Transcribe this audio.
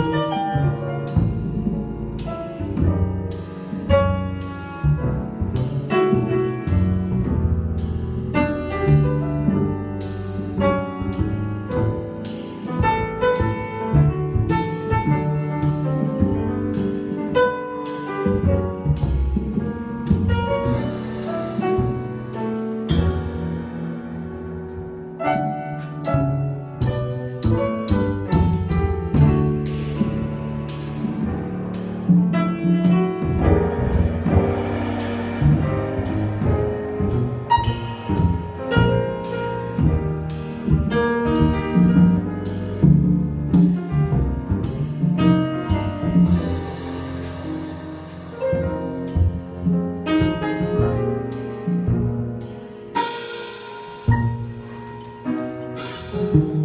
Thank Música